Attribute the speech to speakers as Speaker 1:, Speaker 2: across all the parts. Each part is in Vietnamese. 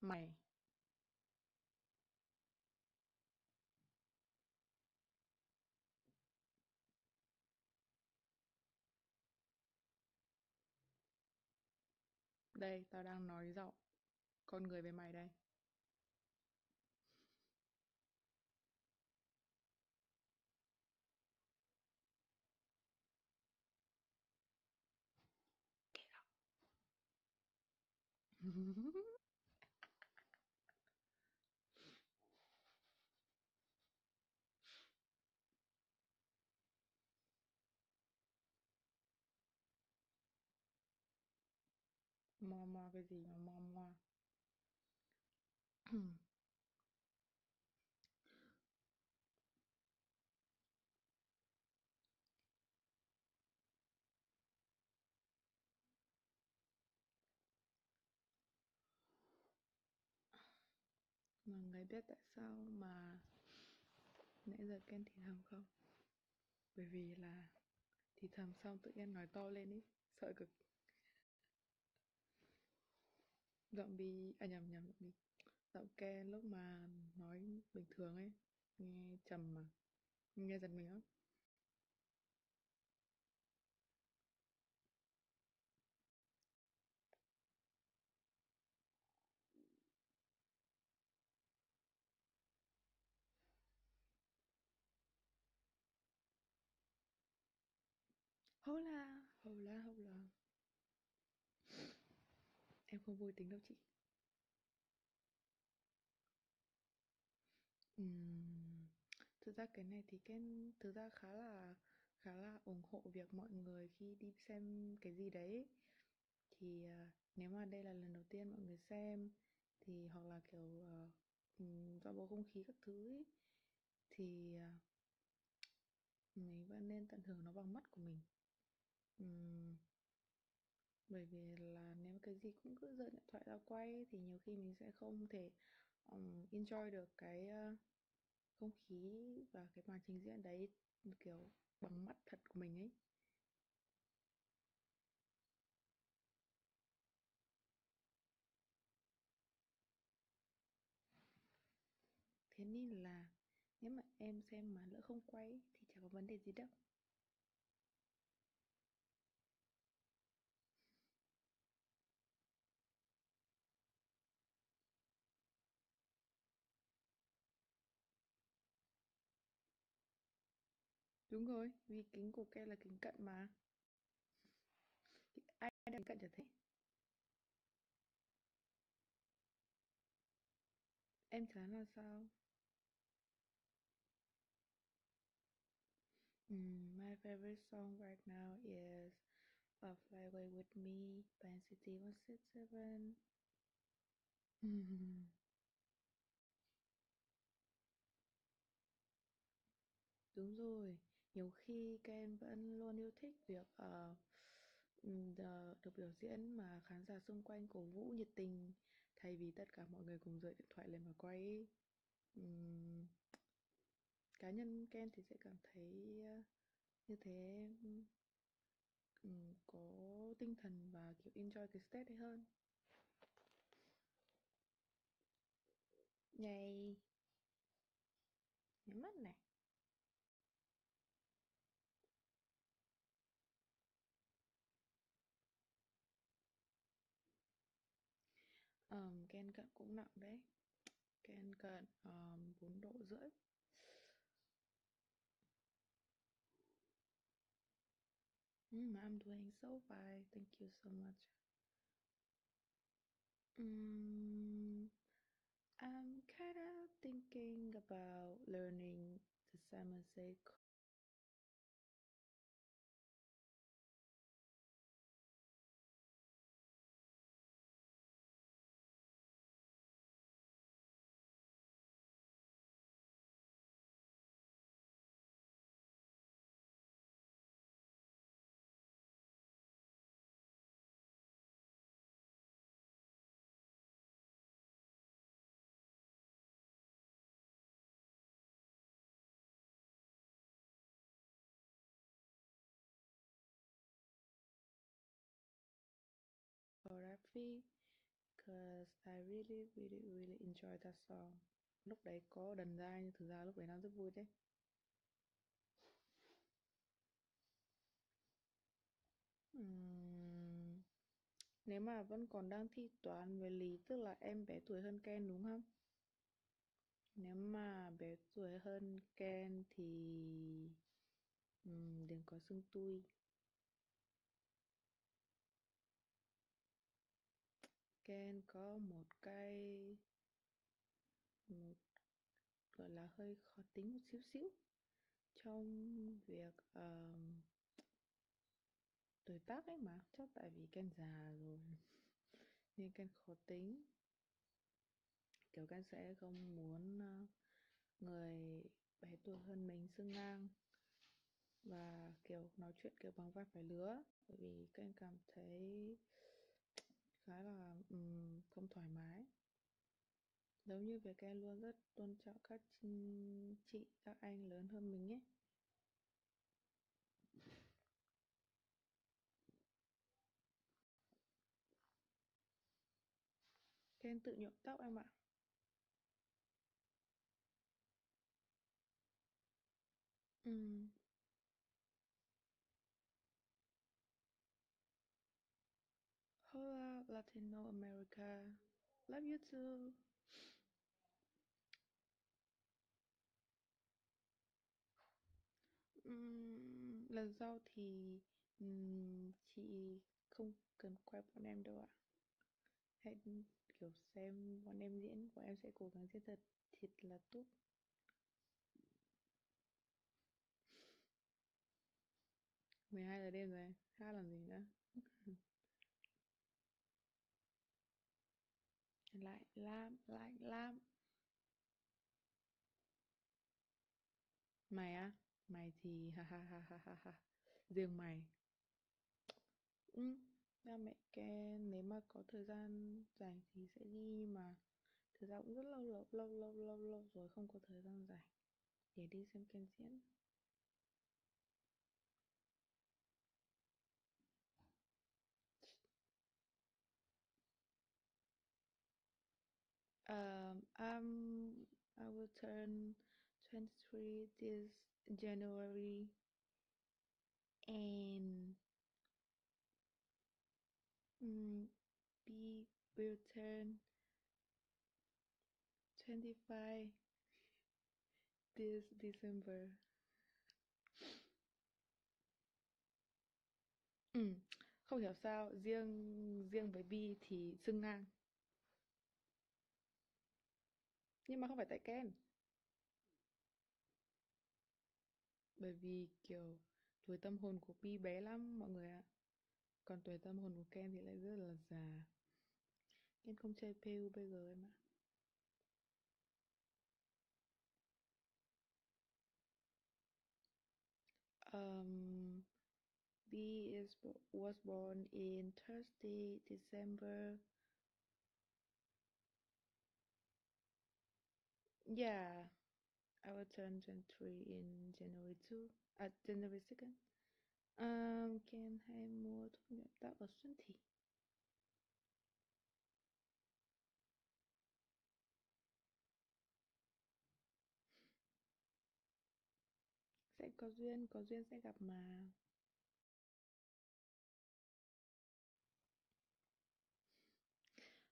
Speaker 1: Mày. Đây tao đang nói giọng Con người với mày đây Mo mo cái gì mà mo mo Mà người biết tại sao mà Nãy giờ Ken thì thầm không? Bởi vì là Thì thầm xong tự nhiên nói to lên ý, Sợ cực. Giọng bi À nhầm nhầm giọng bi. Giọng Ken lúc mà nói bình thường ấy Nghe trầm mà Nghe giật mình lắm. Hola Hola hola Em không vui tính đâu chị. Ừm, thực ra cái này thì Ken thực ra khá là khá là ủng hộ việc mọi người khi đi xem cái gì đấy. Thì à, nếu mà đây là lần đầu tiên mọi người xem thì hoặc là kiểu à, ừm, do bầu không khí các thứ ấy, thì à, mình vẫn nên tận hưởng nó bằng mắt của mình. Ừm, bởi vì là nếu cái gì cũng cứ giơ điện thoại ra quay thì nhiều khi mình sẽ không thể um, enjoy được cái uh, không khí và cái màn trình diễn đấy kiểu bằng mắt thật của mình ấy. Thế nên là nếu mà em xem mà lỡ không quay thì chả có vấn đề gì đâu. Đúng rồi vì kính của Ken là kính cận mà. Ai đang cận trở thế? Em chán là sao? Mm, my favorite song right now is uh, Fly Away With Me by NCT 167 hmm. Đúng rồi, nhiều khi Ken vẫn luôn yêu thích việc uh, được biểu diễn mà khán giả xung quanh cổ vũ nhiệt tình thay vì tất cả mọi người cùng rời điện thoại lên và quay. Um, cá nhân Ken thì sẽ cảm thấy ờ, như thế um, có tinh thần và kiểu enjoy cái stage ấy hơn. Nhây Nhắm mắt này um, Ken cận cũng nặng đấy Ken cận um, 4 độ rưỡi Mm, I'm doing so fine. Thank you so much. Um, I'm kind of thinking about learning the Samoset choreography because I really really really enjoy that song. Lúc đấy có đần ra nhưng thực ra lúc đấy nó rất vui đấy. uhm, Nếu mà vẫn còn đang thi toán với lý tức là em bé tuổi hơn Ken đúng không? Nếu mà bé tuổi hơn Ken thì uhm, đừng có xưng tui. Ken có một cái một gọi là hơi khó tính một xíu xíu trong việc ờm, tuổi tác ấy mà. Chắc tại vì Ken già rồi nên Ken khó tính. Kiểu Ken sẽ không muốn ờ, người bé tuổi hơn mình xưng ngang và kiểu nói chuyện kiểu bằng vai phải lứa. Bởi vì Ken cảm thấy khá là um, không thoải mái. Giống như việc Ken luôn rất tôn trọng các chị các anh lớn hơn mình ấy. Ken tự nhuộm tóc em ạ. Ừ. Latino America. Love you too. Uhm, lần sau thì ừm, chị không cần quay bọn em đâu ạ. Hãy kiểu xem bọn em diễn bọn em sẽ cố gắng diễn thật thiệt là tốt. 12 giờ đêm rồi hát làm gì nữa. lại lam lại lam. Mày á mày thì ha ha ha ha ha ha. Riêng mày. Ừ, ba mẹ Ken nếu mà có thời gian rảnh thì sẽ đi nhưng mà. Thực ra cũng rất lâu lâu lâu lâu lâu lâu rồi không có thời gian rảnh. Để đi xem Ken diễn. Um um I will turn 23 this January and mm, um, be will turn 25 this December. Ừ, không hiểu sao riêng riêng với Bi thì xưng ngang nhưng mà không phải tại Ken bởi vì kiểu tuổi tâm hồn của Pi bé lắm mọi người ạ. Còn tuổi tâm hồn của Ken thì lại rất là già. Ken không chơi PUBG em ạ. Um, B is was born in Thursday, December. Yeah, I will turn 23 in January 2, at January 2nd. Um, Ken hay mua thuốc nhuộm tóc ở Xuân Thị. Sẽ có duyên, có duyên sẽ gặp mà.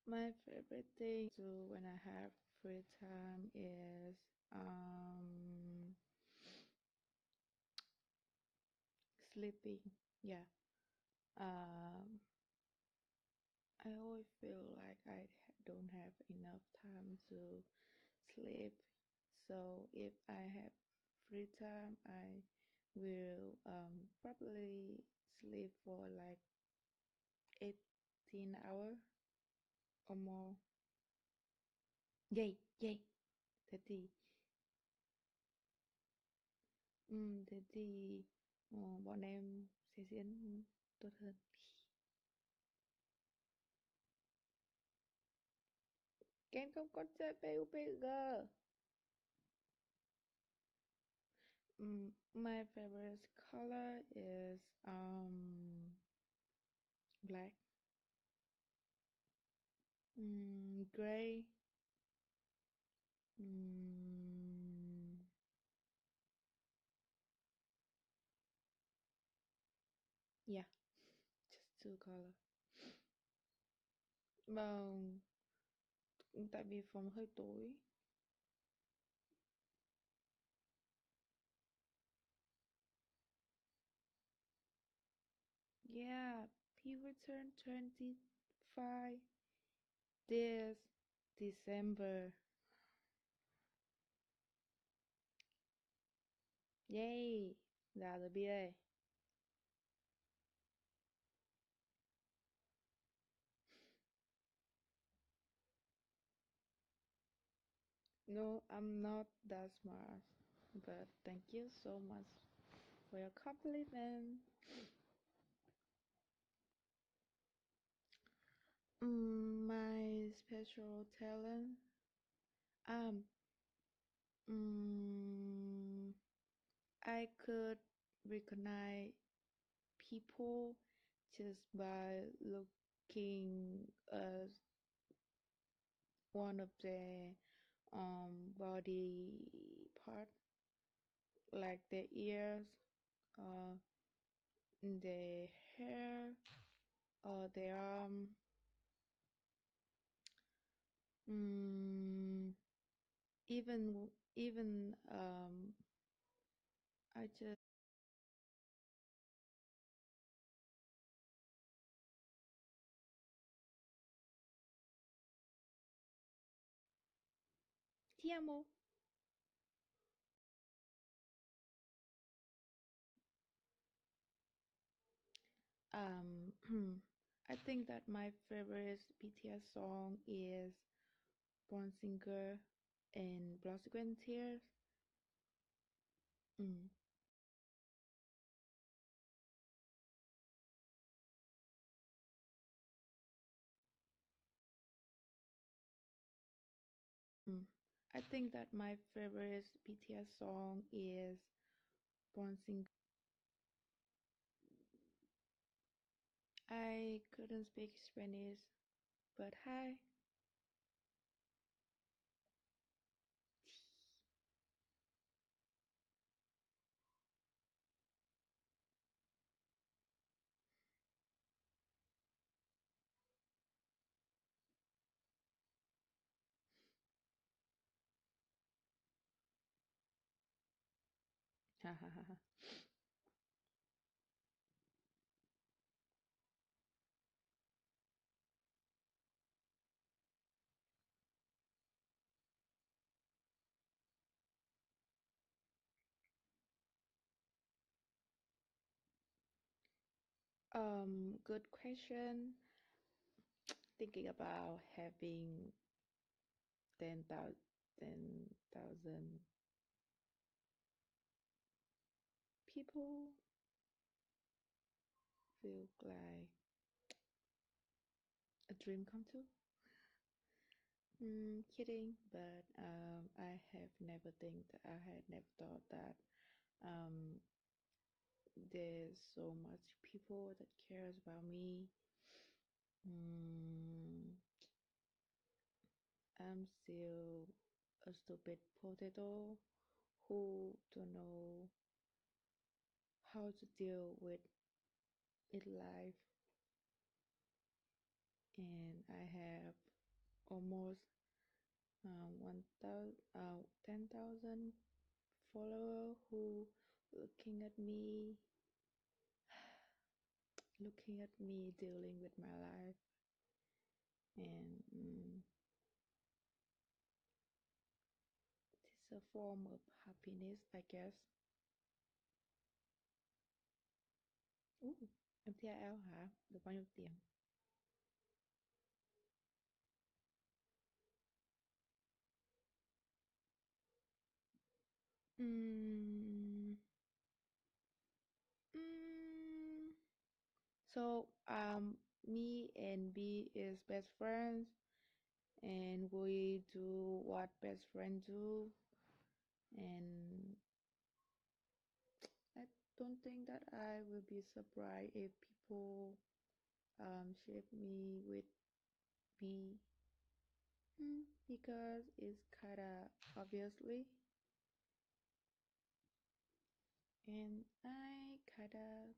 Speaker 1: My favorite thing to when I have free time is um sleeping. Yeah. Um I always feel like I don't have enough time to sleep. So if I have free time, I will um probably sleep for like 18 hours or more. Yay, yay. Thế thì ừm, thế thì ờ, bọn em sẽ diễn tốt hơn. Ken không có chơi PUBG. Mm, my favorite color is um black. Mm, gray. Mm, yeah, just two color. Vâng, tại vì phòng hơi tối. Yeah, he will turn 25 this December. Yay! Rồi Bi ơi. No, I'm not that smart, but thank you so much for your compliment. Mm, my special talent, um, mm, I could recognize people just by looking at one of their um body part, like their ears, uh, their hair, or their arm. Mm, even even um, I just ti amo. Um, I think that my favorite BTS song is Born Singer and Blood Sweat and Tears. Mm. I think that my favorite BTS song is Born Singer. I couldn't speak Spanish, but hi. um, good question. Thinking about having 10,000 people feel like a dream come true. Mm, kidding, but um, I have never think that I had never thought that um, there's so much people that cares about me. Mm, I'm still a stupid potato who don't know how to deal with it life. And I have almost um, 1,000, uh, 10,000 follower who looking at me looking at me dealing with my life. And mm, it's a form of happiness I guess Ooh, MTIL hả? Được bao nhiêu tiền? Mm, so um me and B is best friends and we do what best friends do and don't think that I will be surprised if people um ship me with B Mm, because it's kinda obviously. And I kinda.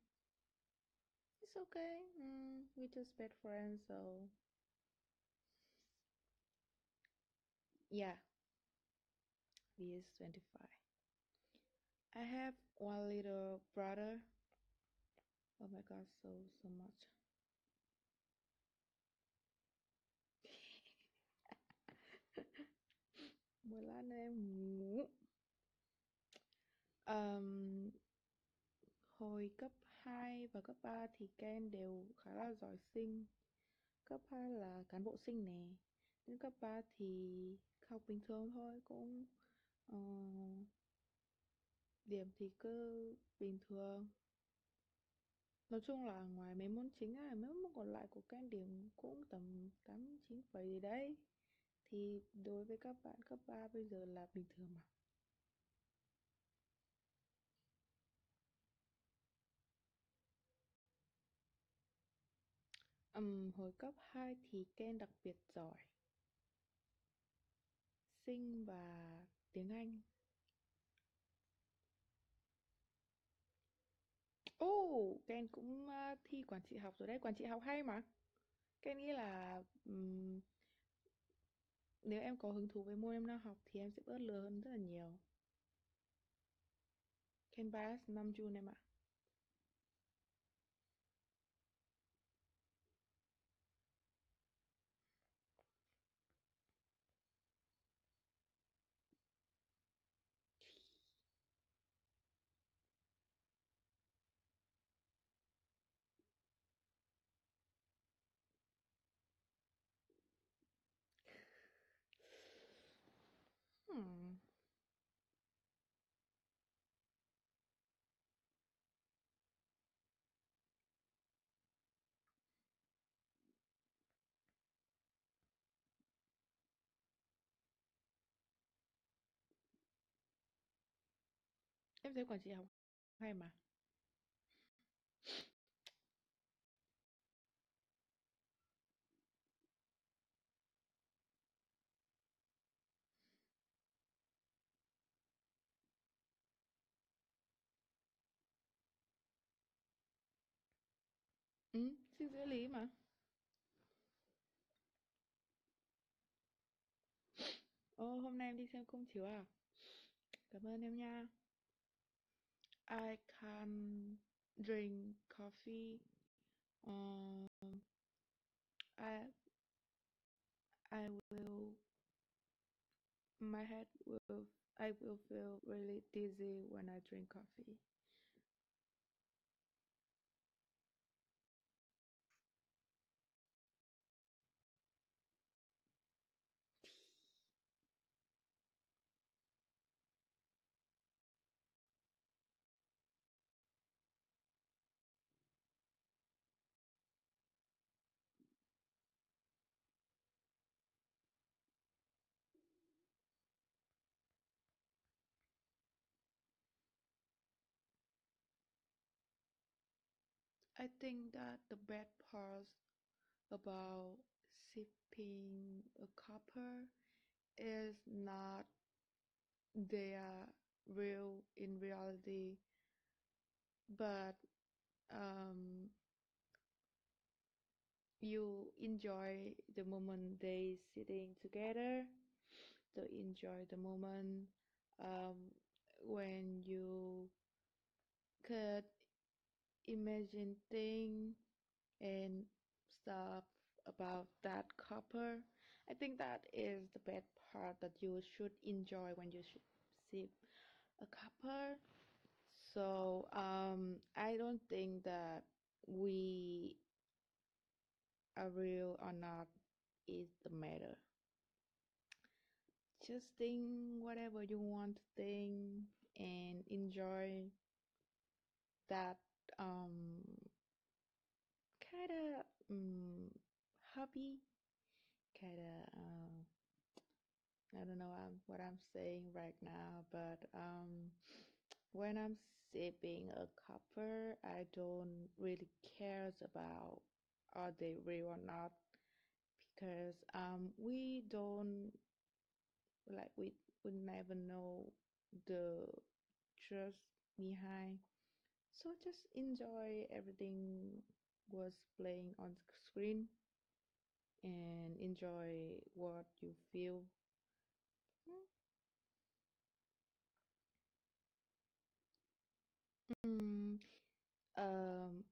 Speaker 1: It's okay. Mm, we just best friends, so. Yeah. He is 25. I have one little brother. Oh my god, so, so much. Một lát nữa em ngủ. Um, hồi cấp 2 và cấp 3 thì Ken đều khá là giỏi sinh. Cấp 2 là cán bộ sinh nè. Đến cấp 3 thì học bình thường thôi, cũng uh, điểm thì cứ bình thường. Nói chung là ngoài mấy môn chính á, mấy môn còn lại của các em điểm cũng tầm 8 9 phẩy gì đấy. Thì đối với các bạn cấp 3 bây giờ là bình thường mà. Um, hồi cấp 2 thì Ken đặc biệt giỏi Sinh và tiếng Anh Oh, Ken cũng ờ, thi quản trị học rồi đấy Quản trị học hay mà. Ken nghĩ là um, Nếu em có hứng thú với môn em đang học Thì em sẽ bớt lừa hơn rất là nhiều. Ken pass năm June em ạ. Em thấy quản trị học hay mà Ừ, sinh dưỡng lý mà ô hôm nay em đi xem công chiếu à? Cảm ơn em nha. I can drink coffee. Um, I I will my head will I will feel really dizzy when I drink coffee. Think that the bad part about sipping a copper is not they are real in reality, but um, you enjoy the moment they sitting together. To enjoy the moment um, when you could imagine thing and stuff about that copper I think that is the best part that you should enjoy when you see a copper So um, I don't think that we are real or not is the matter. Just think whatever you want to think and enjoy that um kind of um, hobby kind of i don't know um, what i'm saying right now but um when i'm sipping a copper i don't really cares about are they real or not because um we don't like we we never know the truth behind so just enjoy everything was playing on screen and enjoy what you feel. Mm, um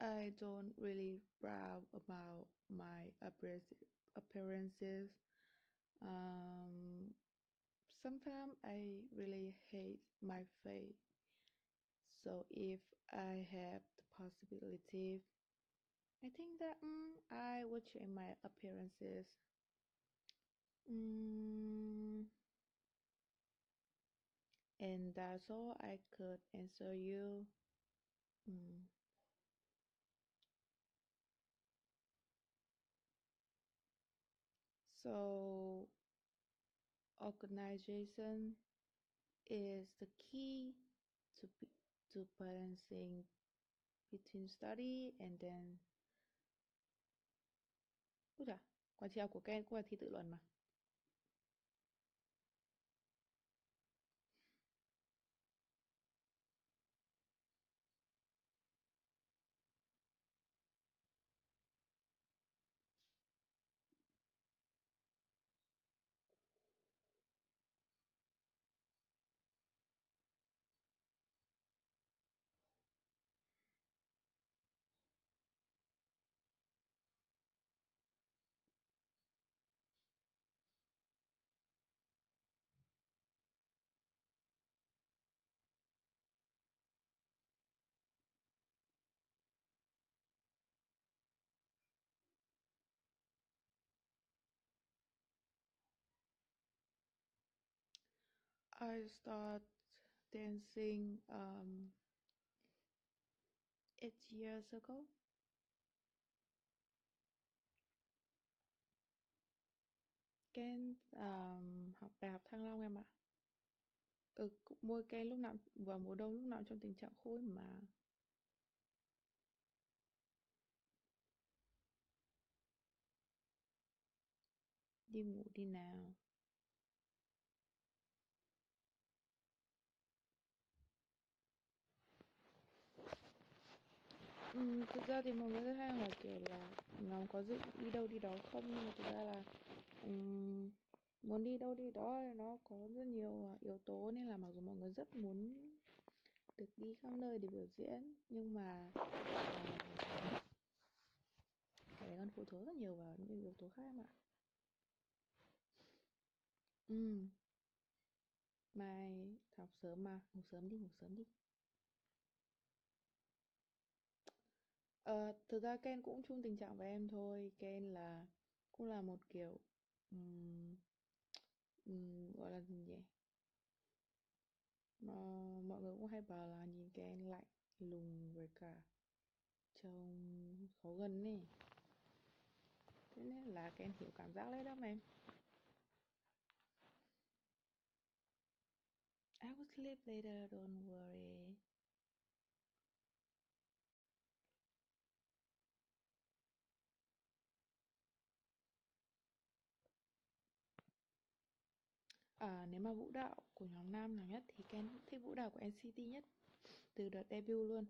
Speaker 1: I don't really proud about my appearance- appearances. Um, sometimes I really hate my face. So if I have the possibility, I think that mm, I would change my appearances. Mm, and that's all I could answer you. Mm. So organization is the key to be, to balancing between study and then luận mà. I start dancing um eight years ago. Ken um, học đại học Thăng Long em ạ. Ừ, cũng môi Ken lúc nào vào mùa đông lúc nào trong tình trạng khô mà. Đi ngủ đi nào. Ừ, thực ra thì mọi người rất hay hỏi kiểu là nó có dự đi đâu đi đó không? Nhưng mà thực ra là um, muốn đi đâu đi đó thì nó có rất nhiều à, yếu tố. Nên là mặc dù mọi người rất muốn được đi khắp nơi để biểu diễn nhưng mà uh, cái đấy còn phụ thuộc rất nhiều vào những yếu tố khác mà. Ừ. Mai học sớm mà ngủ sớm đi ngủ sớm đi. Ờ, thực ra Ken cũng chung tình trạng với em thôi. Ken là cũng là một kiểu ừm, ừm, gọi là gì nhỉ? Nó, mọi người cũng hay bảo là nhìn Ken lạnh lùng với cả trông khó gần nè thế nên là Ken hiểu cảm giác đấy đó em. I will sleep later don't worry. À, nếu mà vũ đạo của nhóm nam nào nhất thì Ken thích vũ đạo của NCT nhất từ đợt debut luôn.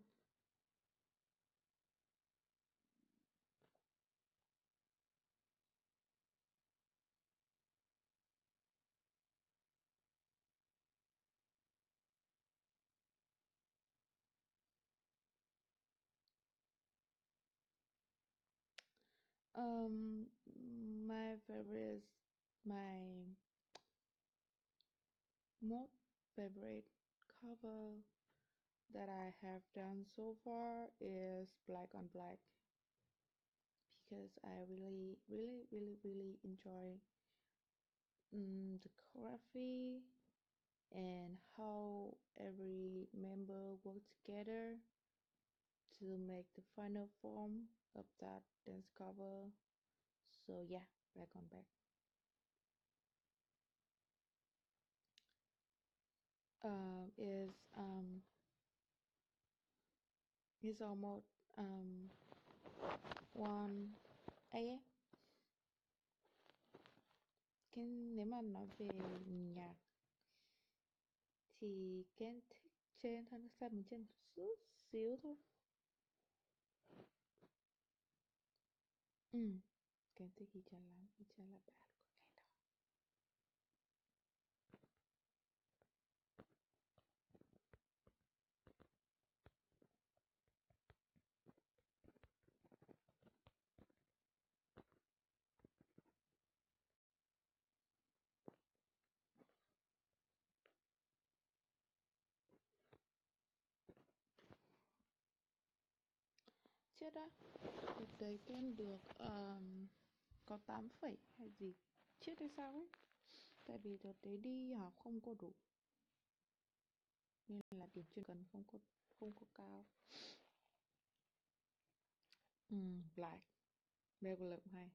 Speaker 1: Um, my favorite, my most favorite cover that I have done so far is Black on Black because I really, really, really, really enjoy um, the choreography and how every member worked together to make the final form of that dance cover. So yeah, Black on Black. Uh, is um, is almost um, one a Cái nếu mà nói về nhạc thì Ken thích trên hơn mình trên một chút xíu thôi. Ừ, Ken thích Hichan lắm, Hichan là bạn á, đợt đấy Ken được um, có 8 phẩy hay gì? Chết hay sao ấy? Tại vì đợt đấy đi học không có đủ. Nên là điểm chuyên cần không có không có cao. Ừ, lại. Regular cũng hay.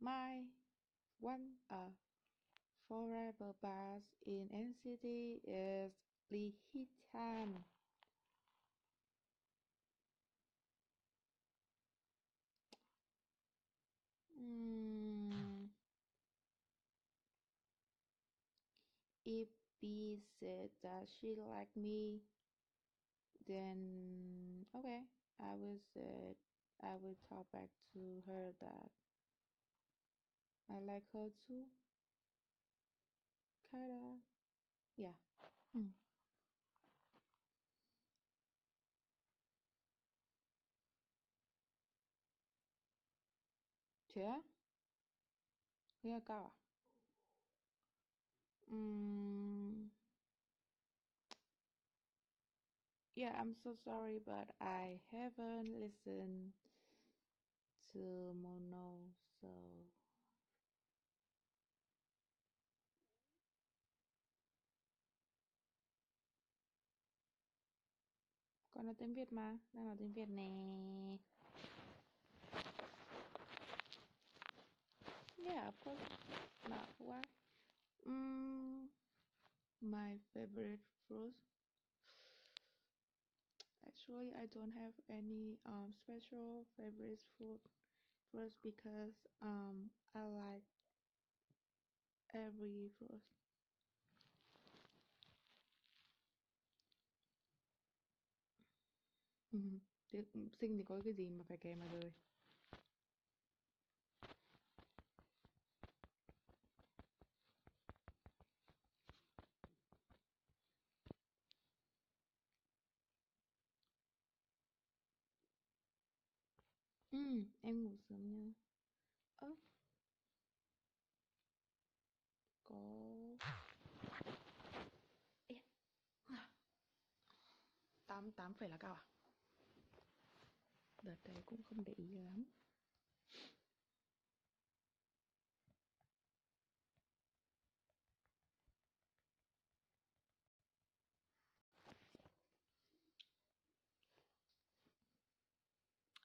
Speaker 1: My one uh, forever buzz in NCT is Lee Hee Chan Mm, if B said that she like me, then okay, I will say I will talk back to her that I like her too. Kinda, yeah. Mm. Thế á? Thế? Mm, yeah, I'm so sorry, but I haven't listened to Mono, so Còn nói tiếng Việt mà, đang nói tiếng Việt nè. Yeah, of course. Not why. Mm, my favorite fruit. Actually, I don't have any um special favorite food fruits because um I like every fruit. Ừ. Sinh thì có cái gì mà phải kèm mà rồi. Ừ, em ngủ sớm nha. Ơ, có... Ê, tám tám phải là cao à? Đợt đấy cũng không để ý lắm.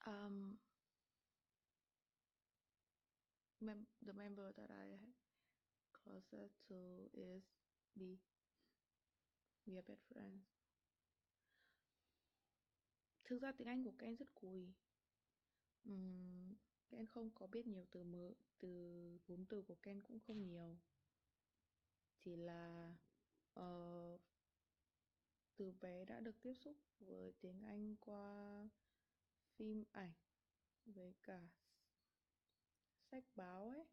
Speaker 1: Um, mem the member that I closer to is B. We are best friends. Thực ra tiếng Anh của Ken rất cùi. Ừm, Ken không có biết nhiều từ mới, từ vốn từ của Ken cũng không nhiều. Chỉ là uh, từ bé đã được tiếp xúc với tiếng Anh qua phim ảnh với cả sách báo ấy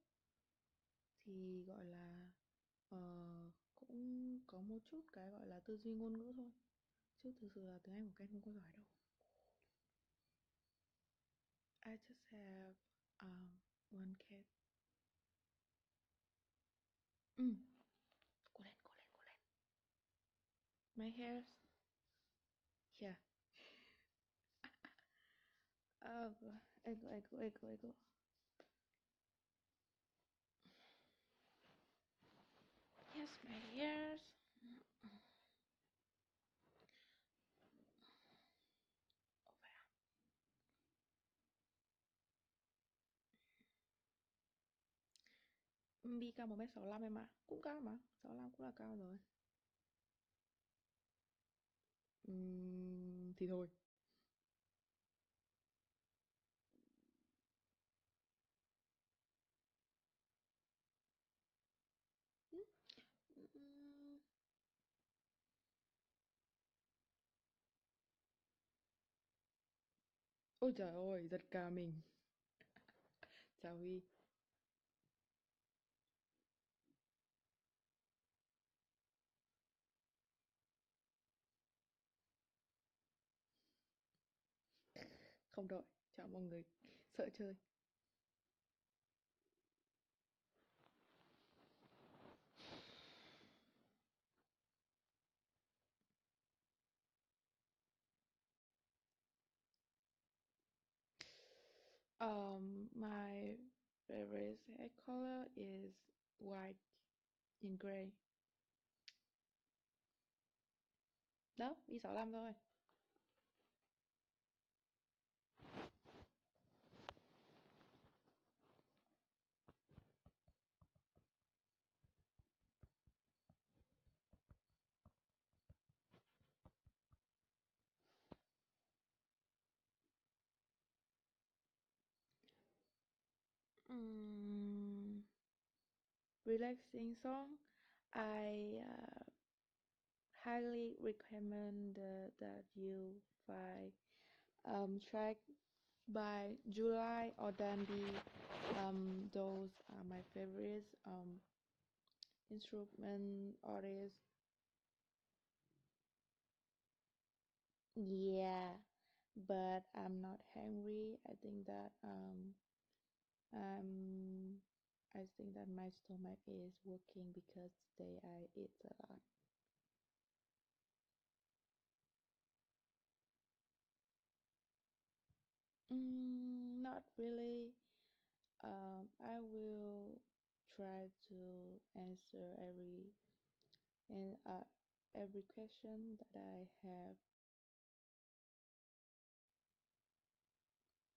Speaker 1: thì gọi là uh, cũng có một chút cái gọi là tư duy ngôn ngữ thôi. Chứ thực sự là tiếng Anh của Ken không có giỏi đâu. I just have um, one cat. Ừ. cố lên cố lên cố lên. My hair yeah oh, echo echo echo echo yes my ears Ồ. Bi cao 1m65 em ạ à. Cũng cao mà 65 cũng là cao rồi uhm, thì thôi. Ôi trời ơi, giật cả mình. Chào Huy. Không đợi, chào mọi người sợ chơi. Um, my favorite hair color is white and gray. Đó, y 65 thôi. Mm, relaxing song. I uh, highly recommend uh, that you find um, track by July or Dandy. Um, those are my favorites. Um, instrument artists. Yeah, but I'm not hungry. I think that um um I think that my stomach is working because today I ate a lot. Mm, not really. Um, I will try to answer every and uh, every question that I have,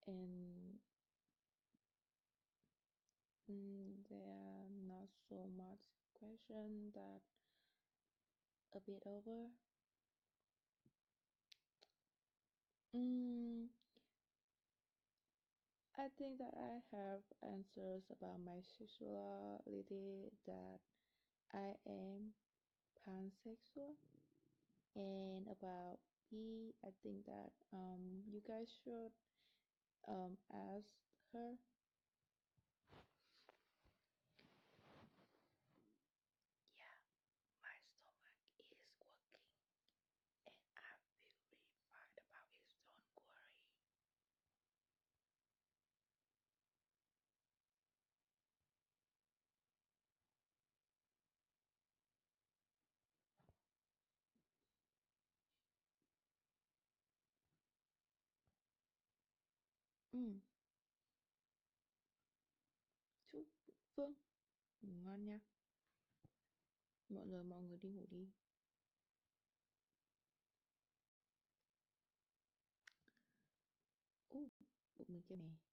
Speaker 1: and mm, there are not so much question that a bit over. Mm, I think that I have answers about my sexuality that I am pansexual and about me I think that um you guys should um ask her ừ chú Phương ngủ ngon nha. Mọi người mọi người đi ngủ đi. Ủa bụng mình kêu nè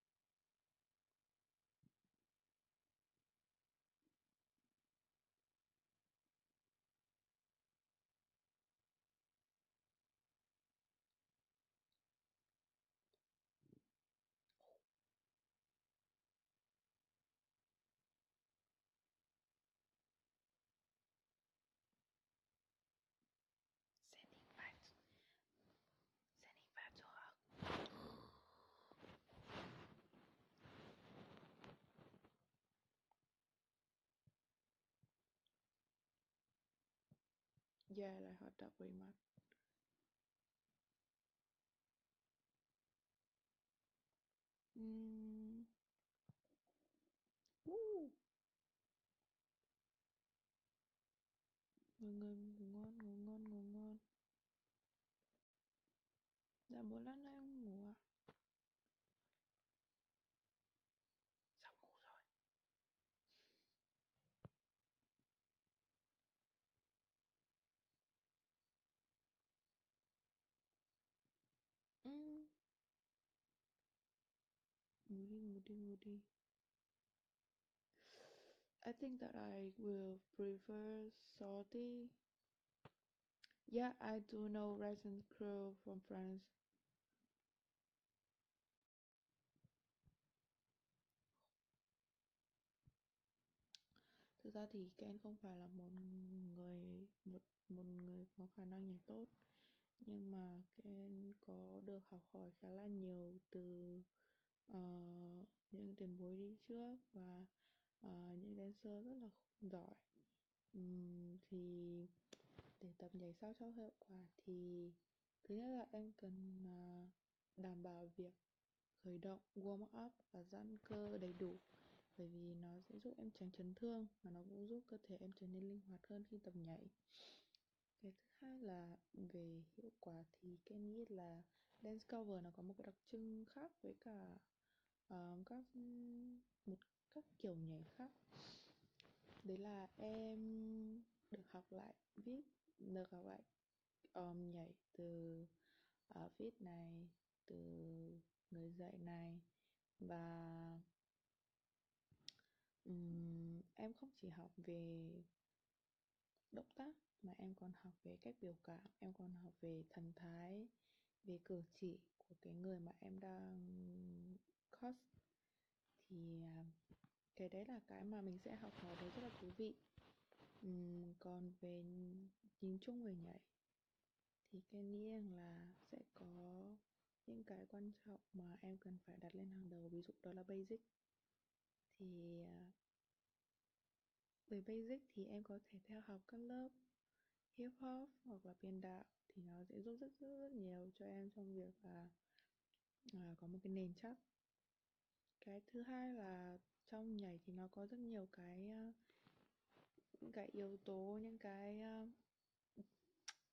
Speaker 1: da lại hoạt động bề mặt much Ừm. Uh. Ngồi ngồi ngủ ngon ngủ ngon ngủ ngon Dạ một lát nữa em ngủ ạ Sắp ngủ rồi Ừm. Ngủ đi ngủ đi ngủ đi I think that I will prefer salty Yeah, I do know Raisin Crow from France. Thực ra thì Ken không phải là một người một một người có khả năng nhảy tốt. Nhưng mà Ken có được học hỏi khá là nhiều từ uh, những tiền bối đi trước và uh, những dancer rất là giỏi. Um, thì để tập nhảy sao cho hiệu quả thì thứ nhất là em cần uh, đảm bảo việc khởi động warm up và giãn cơ đầy đủ. Bởi vì nó sẽ giúp em tránh chấn thương và nó cũng giúp cơ thể em trở nên linh hoạt hơn khi tập nhảy. Cái thứ hai là về hiệu quả thì Ken nghĩ là dance cover nó có một cái đặc trưng khác với cả uh, các một các kiểu nhảy khác. Đấy là em được học lại viết được học lại um, nhảy từ uh, viết này từ người dạy này và um, em không chỉ học về động tác mà em còn học về cách biểu cảm em còn học về thần thái về cử chỉ của cái người mà em đang coach thì à, cái đấy là cái mà mình sẽ học hỏi đấy rất là thú vị. Uhm, còn về nhìn chung về nhảy thì cái nghĩ rằng là sẽ có những cái quan trọng mà em cần phải đặt lên hàng đầu. Ví dụ đó là basic. Thì à, về basic thì em có thể theo học các lớp hip hop hoặc là biên đạo thì nó sẽ giúp rất rất rất nhiều cho em trong việc là à, có một cái nền chắc cái thứ hai là trong nhảy thì nó có rất nhiều cái ờ, những cái yếu tố những cái ờ,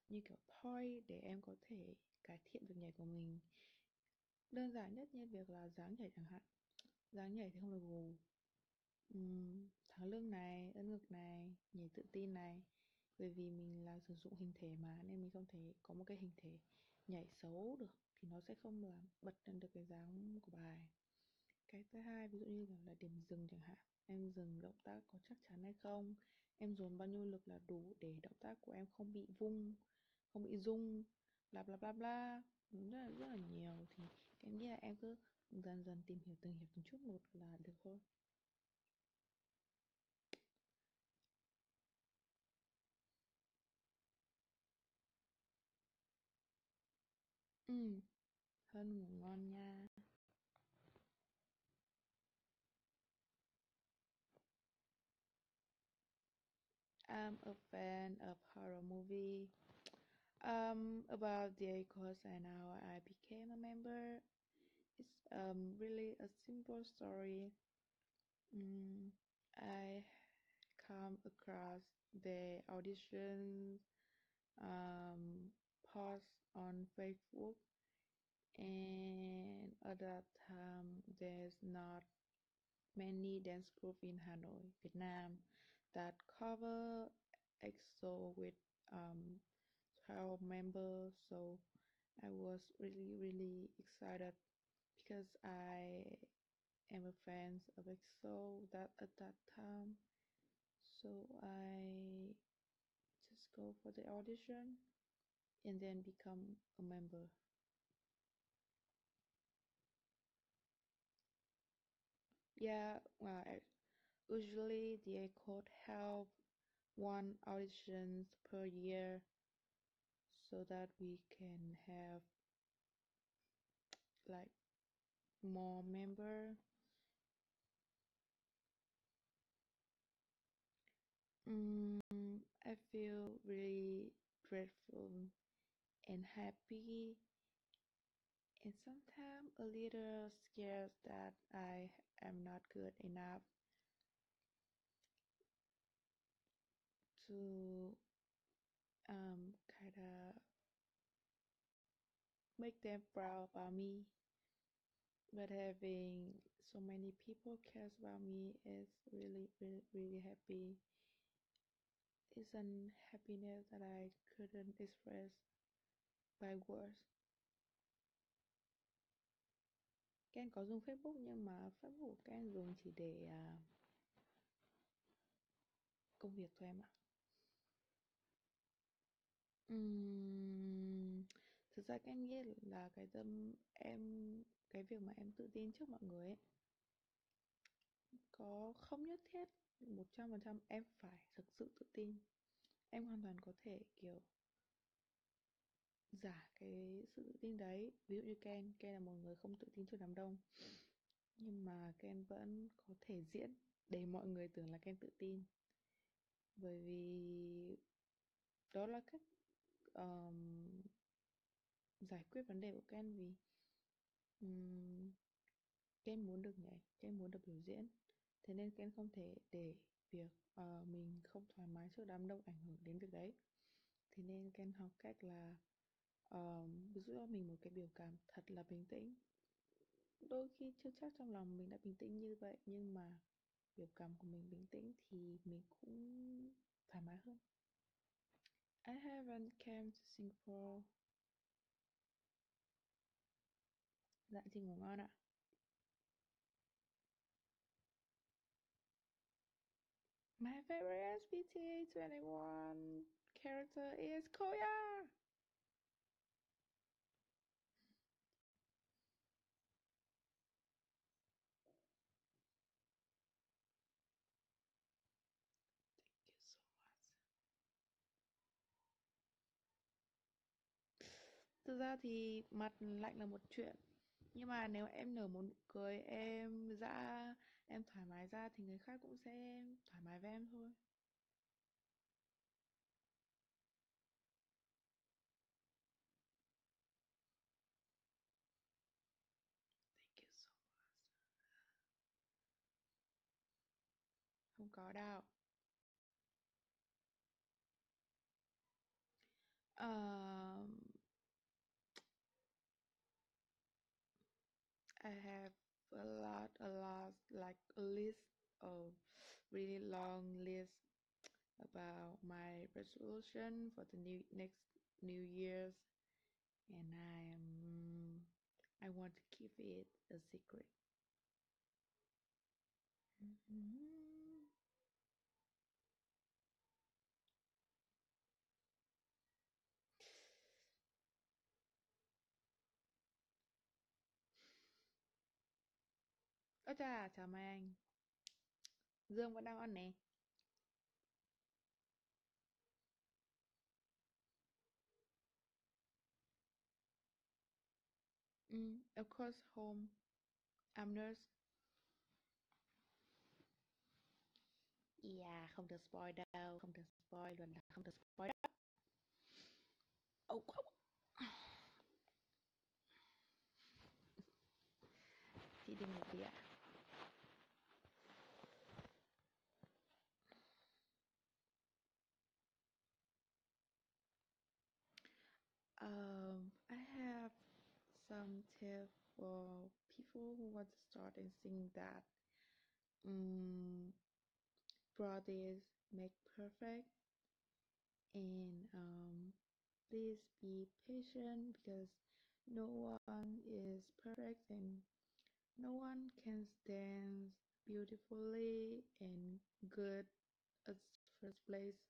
Speaker 1: như kiểu point để em có thể cải thiện việc nhảy của mình. Đơn giản nhất như việc là dáng nhảy chẳng hạn. Dáng nhảy thì không được gù. Uhm, thẳng lưng này ấn ngực này nhảy tự tin này. Bởi vì mình là sử dụng hình thể mà nên mình không thể có một cái hình thể nhảy xấu được thì nó sẽ không làm bật lên được cái dáng của bài cái thứ hai ví dụ như là, là điểm dừng chẳng hạn em dừng động tác có chắc chắn hay không? Em dồn bao nhiêu lực là đủ để động tác của em không bị vung không bị rung? Bla bla bla bla. Ừ, rất là rất là nhiều. Thì em nghĩ là em cứ dần dần tìm hiểu từng hiệp từng chút một là được thôi. Ừ hơn ngủ ngon nha. I'm a fan of horror movie. Um, about the course and how I became a member. It's um, really a simple story. Mm, I come across the audition um, post on Facebook, and at that time there's not many dance group in Hanoi, Vietnam, that cover EXO with um, 12 members. So I was really, really excited because I am a fan of EXO that at that time. So I just go for the audition and then become a member. Yeah, well, usually the could have one auditions per year so that we can have like more member. Mm, I feel really grateful and happy. And sometimes a little scared that I am not good enough to um kind of make them proud about me. But having so many people cares about me is really really really happy. It's an happiness that I couldn't express by words. Ken có dùng Facebook nhưng mà Facebook Ken dùng chỉ để uh, công việc thôi em ạ. Ừm, thực ra em nghĩ là cái tâm em cái việc mà em tự tin trước mọi người ấy có không nhất thiết 100% em phải thực sự tự tin. Em hoàn toàn có thể kiểu giả cái sự tự tin đấy. Ví dụ như Ken Ken là một người không tự tin trước đám đông. Nhưng mà Ken vẫn có thể diễn để mọi người tưởng là Ken tự tin. Bởi vì đó là cách um, giải quyết vấn đề của Ken vì um, Ken muốn được nhảy Ken muốn được biểu diễn. Thế nên Ken không thể để việc uh, mình không thoải mái trước đám đông ảnh hưởng đến việc đấy. Thế nên Ken học cách là um, giữ mình một cái biểu cảm thật là bình tĩnh. Đôi khi chưa chắc trong lòng mình đã bình tĩnh như vậy nhưng mà biểu cảm của mình bình tĩnh thì mình cũng thoải mái hơn. I haven't came to Singapore. Ngon ạ My favorite SPTA 21 character is Koya Thực ra thì mặt lạnh là một chuyện. Nhưng mà nếu em nở một nụ cười, em ra em thoải mái ra thì người khác cũng sẽ thoải mái với em thôi. So Không có đâu. Uh... I have a lot, a lot, like a list of really long list about my resolution for the new next New Year's, and I am I want to keep it a secret. Mm-hmm. Ơ chà, chào mai anh. Dương vẫn đang on nè. Mm, of course, home. I'm nurse. Yeah, không được spoil đâu, không được spoil luôn là không được spoil đâu. Oh, oh. Chị đi ngủ đi ạ. Some tip for people who want to start and sing that um, make perfect and um, please be patient because no one is perfect and no one can dance beautifully and good at first place.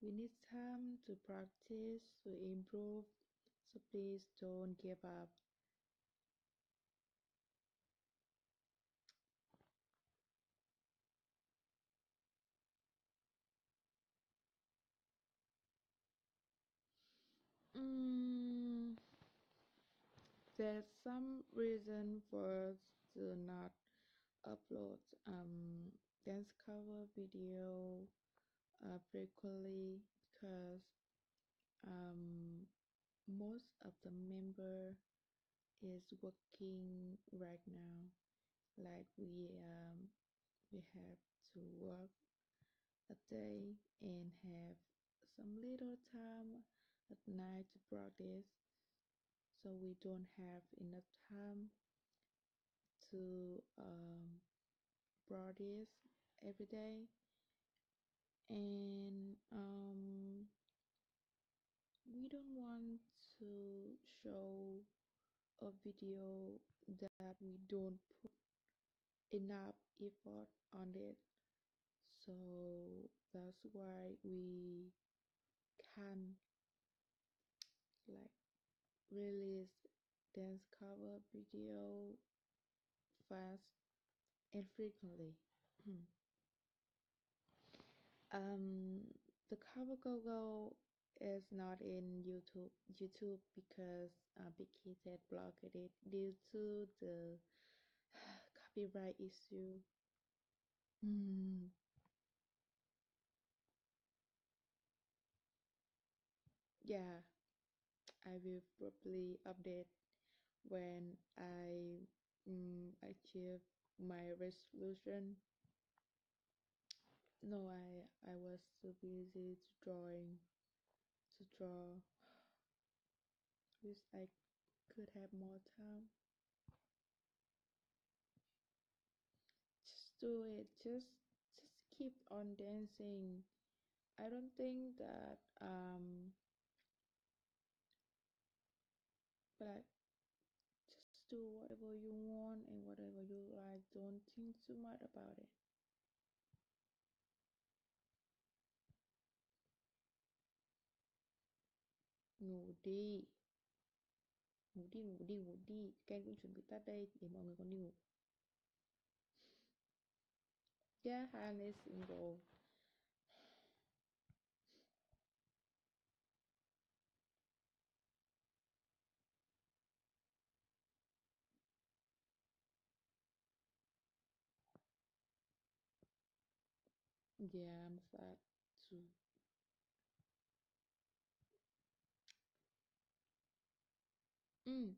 Speaker 1: We need time to practice to improve so please don't give up. Mm, there's some reason for to not upload um dance cover video uh, frequently because um most of the member is working right now. Like we um we have to work a day and have some little time at night to practice. So we don't have enough time to um, practice every day. And um, we don't want to show a video that we don't put enough effort on it so that's why we can like release dance cover video fast and frequently. um, the cover go-go is not in YouTube YouTube because uh, Big Kids had blocked it due to the copyright issue. Mm. Yeah, I will probably update when I mm, achieve my resolution. No, I I was too busy drawing to draw. Wish I could have more time. Just do it. Just just keep on dancing. I don't think that um but just do whatever you want and whatever you like. Don't think too much about it. Ngủ đi. Ngủ đi, ngủ đi, ngủ đi. Ken cũng chuẩn bị tắt đây để mọi người còn đi ngủ. Yeah, Han is single. Yeah, I'm sad 嗯